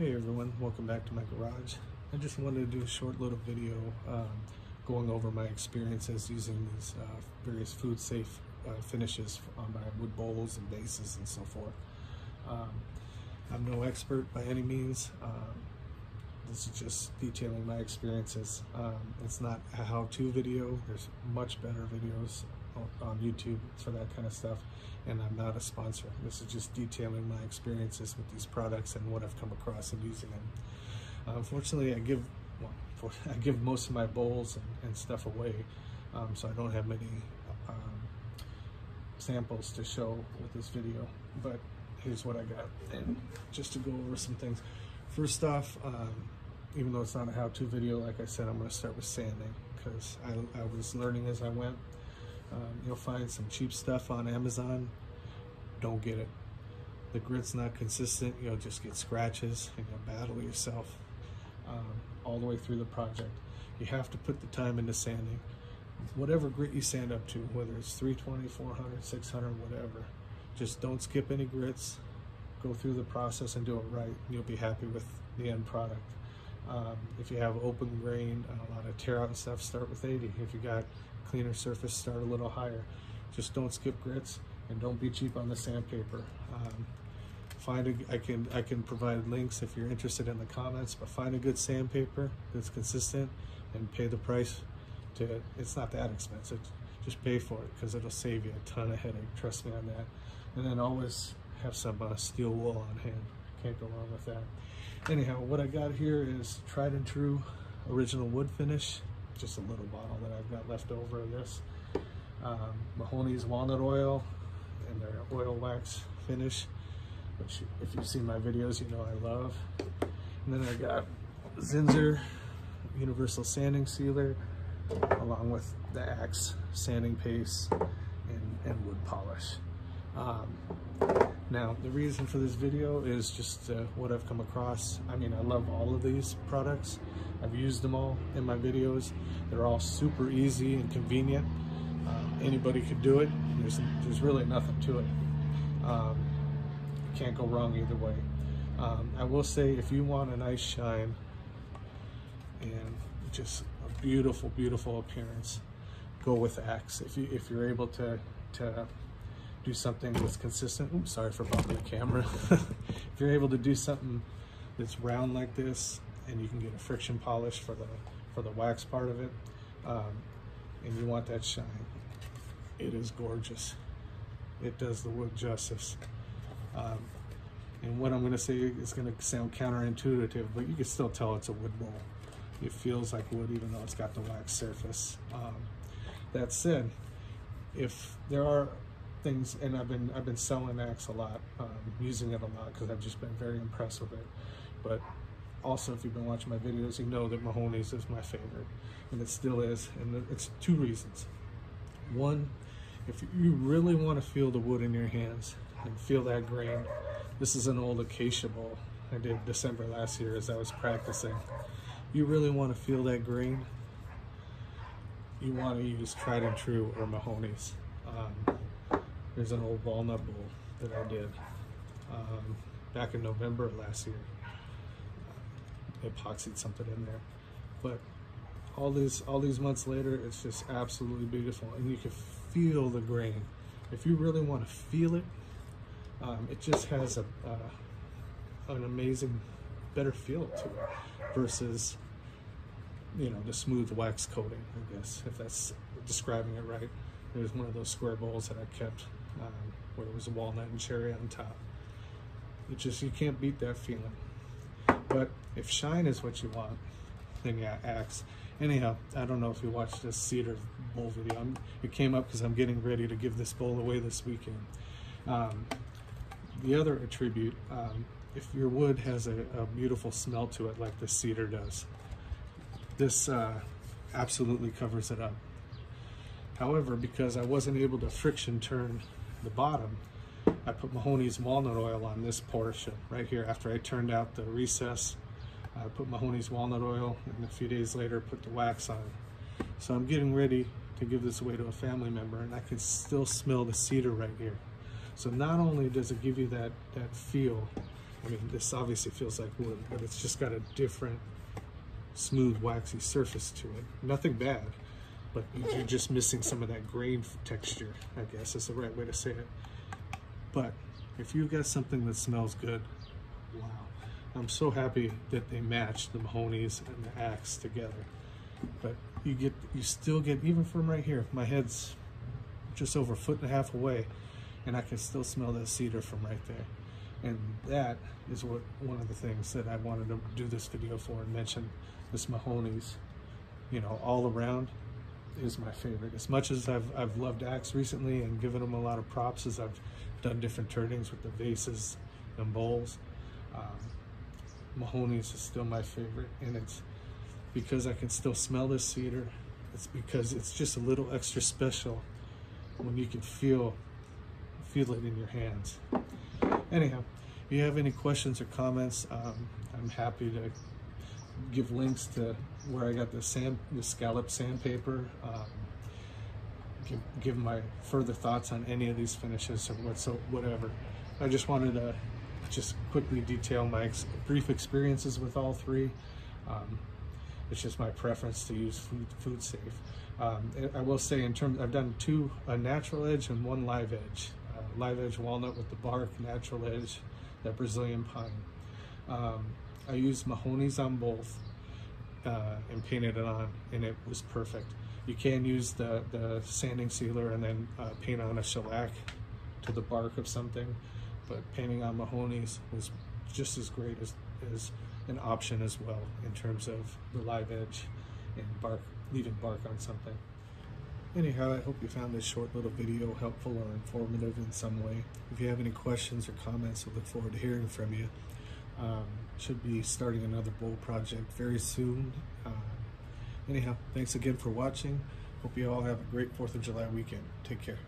Hey everyone, welcome back to my garage. I just wanted to do a short little video um, going over my experiences using these uh, various food safe uh, finishes on my wood bowls and bases and so forth. Um, I'm no expert by any means. Um, this is just detailing my experiences. Um, it's not a how-to video. There's much better videos on YouTube for that kind of stuff and I'm not a sponsor. This is just detailing my experiences with these products and what I've come across in using them. Uh, unfortunately, I give well, for, I give most of my bowls and, and stuff away, um, so I don't have many um, samples to show with this video. But here's what I got, and just to go over some things. First off, um, even though it's not a how-to video, like I said, I'm going to start with sanding because I, I was learning as I went. Um, you'll find some cheap stuff on Amazon. Don't get it. The grit's not consistent. You'll just get scratches and you'll battle yourself um, all the way through the project. You have to put the time into sanding. Whatever grit you sand up to, whether it's 320, 400, 600, whatever, just don't skip any grits. Go through the process and do it right. And you'll be happy with the end product. Um, if you have open grain, a lot of tear out and stuff, start with 80. If you got cleaner surface, start a little higher. Just don't skip grits and don't be cheap on the sandpaper. Um, find a, I can I can provide links if you're interested in the comments, but find a good sandpaper that's consistent and pay the price to it. It's not that expensive. Just pay for it because it'll save you a ton of headache. Trust me on that. And then always have some uh, steel wool on hand. Can't go wrong with that. Anyhow, what I got here is tried and true original wood finish just a little bottle that I've got left over of this. Um, Mahoney's walnut oil and their oil wax finish, which if you've seen my videos, you know I love. And then I got Zinsser Universal Sanding Sealer, along with the Ack's sanding paste and, and wood polish. Um, now, the reason for this video is just uh, what I've come across. I mean, I love all of these products. I've used them all in my videos. They're all super easy and convenient. Um, anybody could do it. There's, there's really nothing to it. Um, can't go wrong either way. Um, I will say if you want a nice shine and just a beautiful, beautiful appearance, go with Ack's. If, you, if you're able to, to do something that's consistent, oops, sorry for bumping the camera. if you're able to do something that's round like this and you can get a friction polish for the for the wax part of it um, and you want that shine it is gorgeous. It does the wood justice. Um, and what I'm going to say is going to sound counterintuitive but you can still tell it's a wood bowl. It feels like wood even though it's got the wax surface. Um, that said if there are things and I've been I've been selling Ack's a lot um, using it a lot because I've just been very impressed with it but also, if you've been watching my videos, you know that Mahoney's is my favorite, and it still is, and it's two reasons. One, if you really want to feel the wood in your hands and feel that grain, this is an old acacia bowl I did December last year as I was practicing. You really want to feel that grain, you want to use tried and true or Mahoney's. Um, there's an old walnut bowl that I did um, back in November last year I epoxied something in there. But all these all these months later, it's just absolutely beautiful, and you can feel the grain. If you really want to feel it, um, it just has a uh, an amazing, better feel to it versus you know the smooth wax coating. I guess if that's describing it right. There's one of those square bowls that I kept um, where it was a walnut and cherry on top. It just you can't beat that feeling. But if shine is what you want, then yeah, Ack's. Anyhow, I don't know if you watched this cedar bowl video. I'm, it came up because I'm getting ready to give this bowl away this weekend. Um, the other attribute, um, if your wood has a, a, beautiful smell to it like the cedar does, this uh, absolutely covers it up. However, because I wasn't able to friction turn the bottom, I put Mahoney's walnut oil on this portion right here after I turned out the recess. I put Mahoney's walnut oil and a few days later put the wax on. So I'm getting ready to give this away to a family member and I can still smell the cedar right here. So not only does it give you that, that feel I mean, this obviously feels like wood, but it's just got a different smooth, waxy surface to it. Nothing bad, but you're just missing some of that grain texture, I guess is the right way to say it. But if you've got something that smells good, wow. I'm so happy that they matched the Mahoney's and the Ack's together. But you get, you still get, even from right here, my head's just over a foot and a half away, and I can still smell that cedar from right there. And that is what one of the things that I wanted to do this video for and mention this Mahoney's, you know, all around is my favorite. As much as I've, I've loved Ack's recently and given them a lot of props as I've done different turnings with the vases and bowls, um, Mahoney's is still my favorite. And it's because I can still smell this cedar. It's because it's just a little extra special when you can feel feel it in your hands. Anyhow, if you have any questions or comments, um, I'm happy to give links to where I got the sand, the scallop sandpaper. Um, give, give my further thoughts on any of these finishes or what, so whatever. I just wanted to just quickly detail my ex brief experiences with all three. Um, it's just my preference to use food, food safe. Um, I will say in terms, I've done two, a natural edge and one live edge. Uh, live edge walnut with the bark, natural edge, that Brazilian pine. Um, I used Mahoney's on both uh, and painted it on and it was perfect. You can use the, the sanding sealer and then uh, paint on a shellac to the bark of something, but painting on Mahoney's was just as great as, as an option as well in terms of the live edge and bark, leaving bark on something. Anyhow, I hope you found this short little video helpful or informative in some way. If you have any questions or comments, I look forward to hearing from you. Um, should be starting another bowl project very soon. Uh, anyhow, thanks again for watching. Hope you all have a great 4th of July weekend. Take care.